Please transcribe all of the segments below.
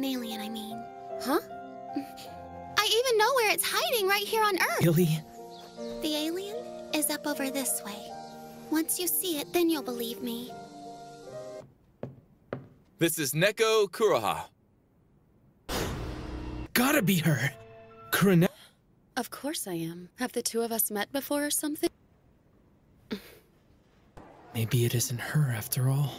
an alien, I mean. Huh? I even know where it's hiding right here on Earth. Really? The alien is up over this way. Once you see it, then you'll believe me. This is Neko Kuroha. Gotta be her. Kurone- Of course I am. Have the two of us met before or something? Maybe it isn't her after all.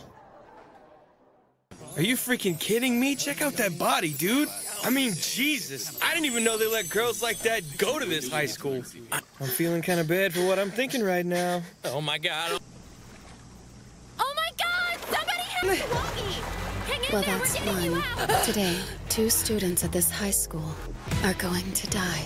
Are you freaking kidding me? Check out that body, dude. I mean, Jesus. I didn't even know they let girls like that go to this high school. I'm feeling kind of bad for what I'm thinking right now. Oh my god. Oh my god! Somebody help Woggy! Hang in Well, there, that's we're getting you fine. out! Today, two students at this high school are going to die.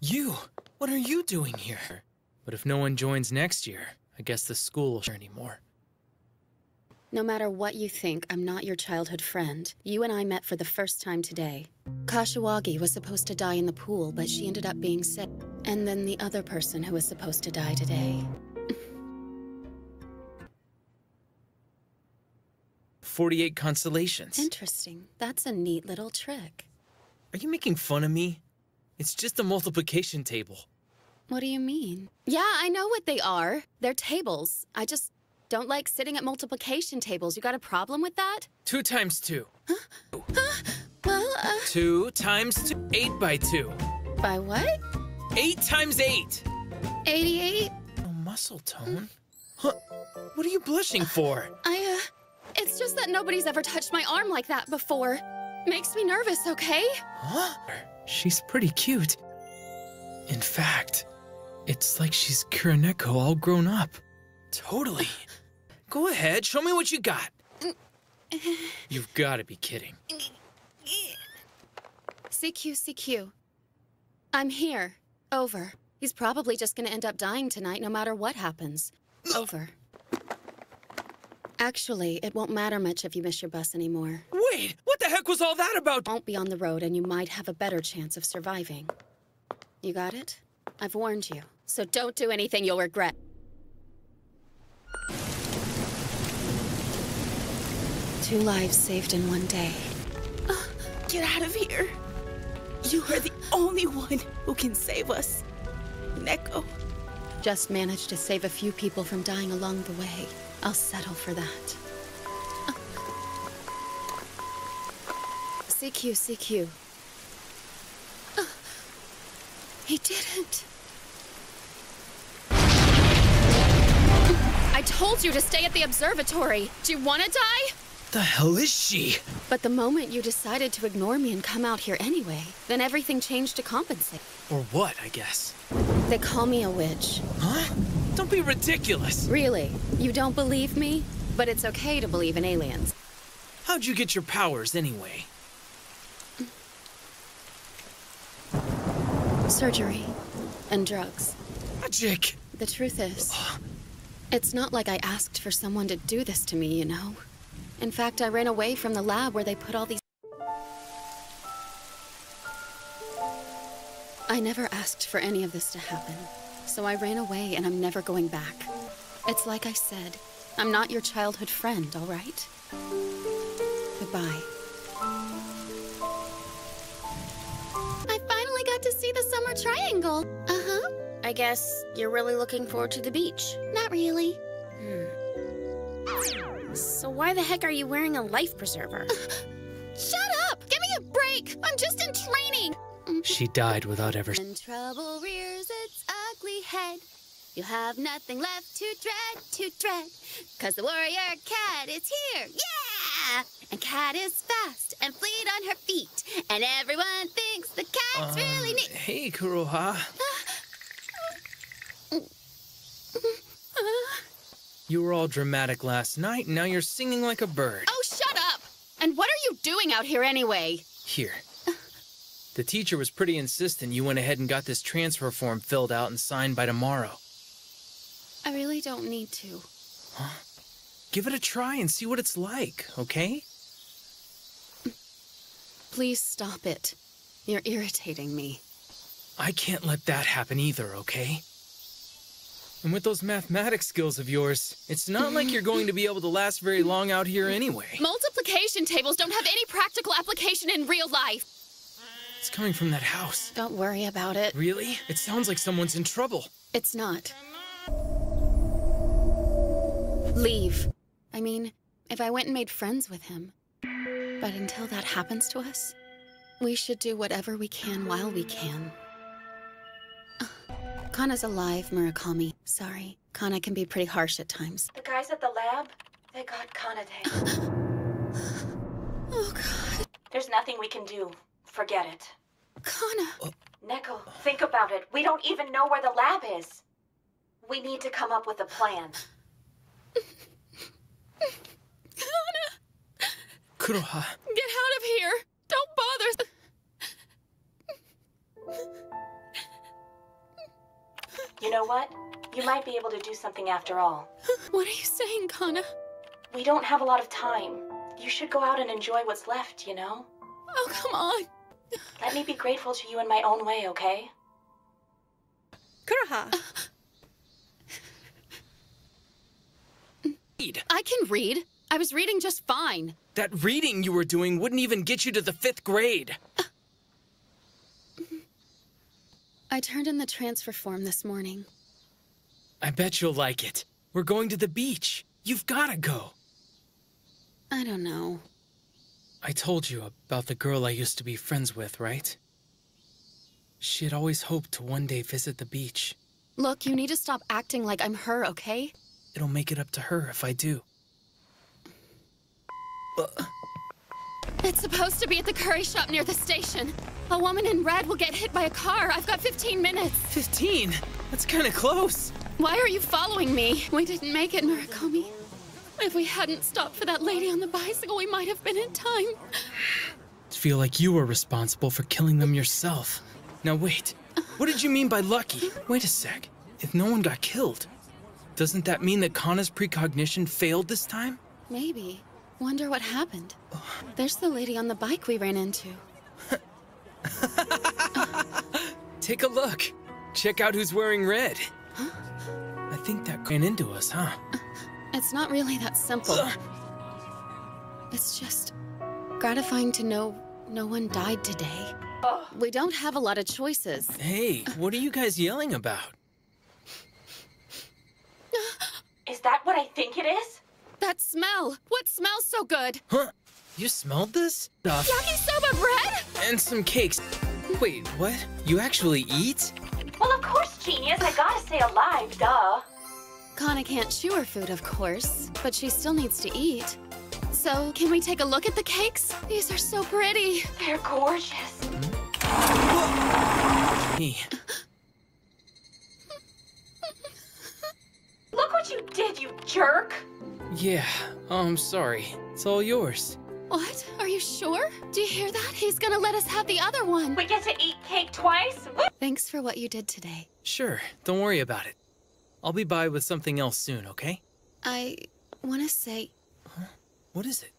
You! What are you doing here? But if no one joins next year, I guess the school will share anymore. No matter what you think, I'm not your childhood friend. You and I met for the first time today. Kashiwagi was supposed to die in the pool, but she ended up being sick. And then the other person who was supposed to die today. 48 constellations. Interesting. That's a neat little trick. Are you making fun of me? It's just a multiplication table. What do you mean? Yeah, I know what they are. They're tables. I just don't like sitting at multiplication tables. You got a problem with that? Two times two. Well, uh, Two times two. Eight by two. by what? Eight times eight. 88? No muscle tone. Huh? What are you blushing for? I, uh, it's just that nobody's ever touched my arm like that before. Makes me nervous, okay? Huh? She's pretty cute. In fact, it's like she's Kuroneko all grown up. Totally. Go ahead, show me what you got. You've got to be kidding. CQ, CQ. I'm here. Over. He's probably just gonna end up dying tonight no matter what happens. Over. Actually, it won't matter much if you miss your bus anymore. Wait, what the heck was all that about? Won't be on the road and you might have a better chance of surviving. You got it? I've warned you. So don't do anything you'll regret. Two lives saved in one day. Get out of here. You are the only one who can save us. Neko. Just managed to save a few people from dying along the way. I'll settle for that. CQ, CQ. Uh, He didn't. I told you to stay at the observatory. Do you want to die? The hell is she? But the moment you decided to ignore me and come out here anyway, then everything changed to compensate. Or what, I guess. They call me a witch. Huh? Don't be ridiculous. Really? You don't believe me? But it's okay to believe in aliens. How'd you get your powers anyway? Surgery and drugs. Magic! The truth is, it's not like I asked for someone to do this to me, you know? In fact, I ran away from the lab where they put all these. I never asked for any of this to happen. So I ran away and I'm never going back. It's like I said, I'm not your childhood friend, all right? Goodbye. I finally got to see the summer triangle. Huh. I guess you're really looking forward to the beach. Not really. Hmm. So why the heck are you wearing a life preserver? Shut up! Give me a break! I'm just in training! She died without ever. When trouble rears its ugly head, you'll have nothing left to dread, to dread. Cause the warrior cat is here, yeah! And cat is fast and fleet on her feet. And everyone thinks the cat's um, really neat. Hey, Kuroha. You were all dramatic last night, and now you're singing like a bird. Oh, shut up! And what are you doing out here anyway? Here. The teacher was pretty insistent you went ahead and got this transfer form filled out and signed by tomorrow. I really don't need to. Huh? Give it a try and see what it's like, okay? Please stop it. You're irritating me. I can't let that happen either, okay? And with those mathematics skills of yours, it's not like you're going to be able to last very long out here anyway. Multiplication tables don't have any practical application in real life. It's coming from that house. Don't worry about it. Really? It sounds like someone's in trouble. It's not. Leave. I mean, if I went and made friends with him. But until that happens to us, we should do whatever we can while we can. Kana's alive, Murakami. Sorry. Kana can be pretty harsh at times. The guys at the lab, they got Kanade. Oh, God. There's nothing we can do. Forget it. Kana. Neko, think about it. We don't even know where the lab is. We need to come up with a plan. Kana! Kuroha, Get out of here! Don't bother! You know what? You might be able to do something after all. What are you saying, Kana? We don't have a lot of time. You should go out and enjoy what's left, you know? Oh, come on. Let me be grateful to you in my own way, okay? Kuroha, uh, read. I can read. I was reading just fine. That reading you were doing wouldn't even get you to the fifth grade. Uh, I turned in the transfer form this morning. I bet you'll like it. We're going to the beach. You've gotta go. I don't know. I told you about the girl I used to be friends with, right? She had always hoped to one day visit the beach. Look, you need to stop acting like I'm her, okay? It'll make it up to her if I do. It's supposed to be at the curry shop near the station. A woman in red will get hit by a car. I've got 15 minutes. 15? That's kinda close. Why are you following me? We didn't make it, Murakami. If we hadn't stopped for that lady on the bicycle, we might have been in time. Feel like you were responsible for killing them yourself. Now wait, what did you mean by lucky? Wait a sec. If no one got killed, doesn't that mean that Kana's precognition failed this time? Maybe. Wonder what happened. There's the lady on the bike we ran into. Take a look. Check out who's wearing red. I think that ran into us, huh? It's not really that simple. It's just gratifying to know no one died today. We don't have a lot of choices. Hey, what are you guys yelling about? Is that what I think it is? That smell! What smells so good? Huh? You smelled this stuff? Yakisoba bread? And some cakes. Wait, what? You actually eat? Well, of course, genius. I gotta stay alive, duh. Kana can't chew her food, of course, but she still needs to eat. So, can we take a look at the cakes? These are so pretty. They're gorgeous. Me. Look what you did, you jerk. Yeah, I'm sorry. It's all yours. What? Are you sure? Do you hear that? He's gonna let us have the other one. We get to eat cake twice? Woo! Thanks for what you did today. Sure, don't worry about it. I'll be by with something else soon, okay? I want to say What is it?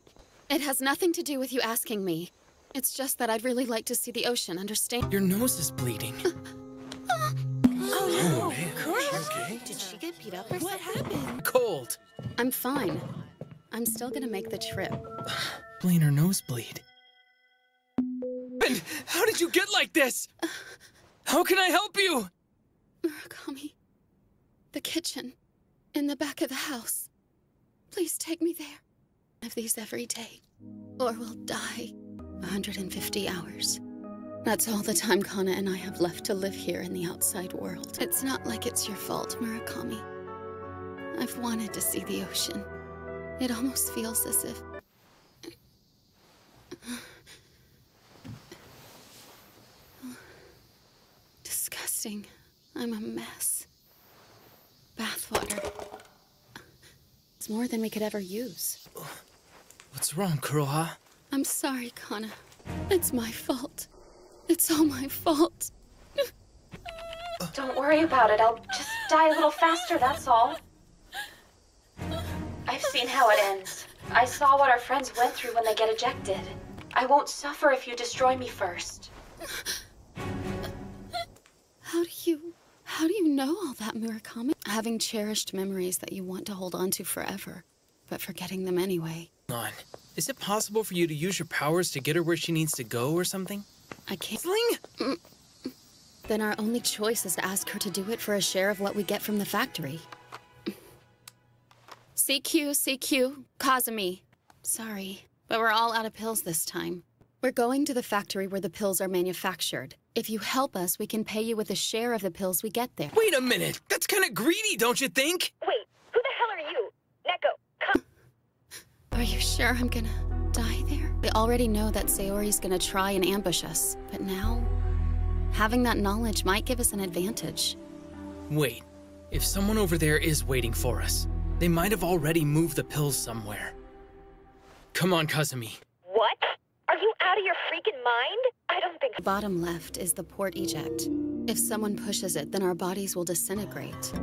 it has nothing to do with you asking me. It's just that I'd really like to see the ocean, understand? Your nose is bleeding. Oh, no. Oh, okay. Did she get beat up or something? what happened? Cold. I'm fine. I'm still gonna make the trip. Explain her nosebleed. And how did you get like this? How can I help you? Murakami. The kitchen. In the back of the house. Please take me there. I have these every day. Or we'll die. 150 hours. That's all the time Kana and I have left to live here in the outside world. It's not like it's your fault, Murakami. I've wanted to see the ocean. It almost feels as if. Disgusting. I'm a mess. Bathwater. It's more than we could ever use. What's wrong, Kuroha? I'm sorry, Kana. It's my fault. It's all my fault. Don't worry about it. I'll just die a little faster, that's all. I've seen how it ends. I saw what our friends went through when they get ejected. I won't suffer if you destroy me first. How do you. How do you know all that, Murakami? Having cherished memories that you want to hold on to forever, but forgetting them anyway. On. Is it possible for you to use your powers to get her where she needs to go or something? I can't. Sling? Then our only choice is to ask her to do it for a share of what we get from the factory. CQ, CQ, Kazumi. Sorry, but we're all out of pills this time. We're going to the factory where the pills are manufactured. If you help us, we can pay you with a share of the pills we get there. Wait a minute! That's kind of greedy, don't you think? Wait, who the hell are you? Neko, come. Are you sure I'm gonna die there? We already know that Sayori's gonna try and ambush us, but now... Having that knowledge might give us an advantage. Wait. If someone over there is waiting for us, they might have already moved the pills somewhere. Come on, Kazumi. What? Are you out of your freaking mind? I don't think so. Bottom left is the port eject. If someone pushes it, then our bodies will disintegrate.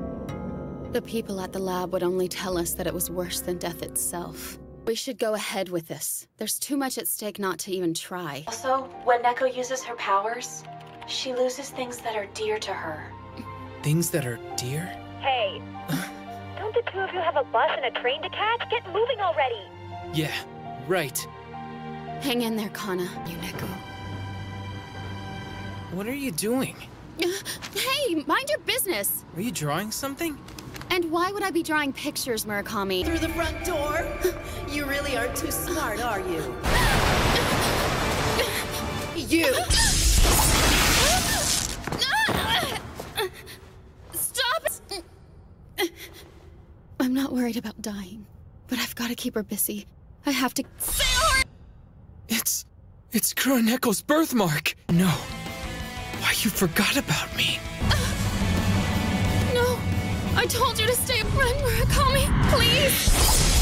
The people at the lab would only tell us that it was worse than death itself. We should go ahead with this. There's too much at stake not to even try. Also, when Neko uses her powers, she loses things that are dear to her. Things that are dear? Hey, don't the two of you have a bus and a train to catch? Get moving already. Yeah, right. Hang in there, Kana. Yuneko. What are you doing? Hey, mind your business! Are you drawing something? And why would I be drawing pictures, Murakami? Through the front door? You really aren't too smart, are you? You! Stop it! I'm not worried about dying, but I've got to keep her busy. I have to. Sayori! It's. It's Kuroneko's birthmark! No. Why, you forgot about me. No! I told you to stay. Run, Murakami! Please!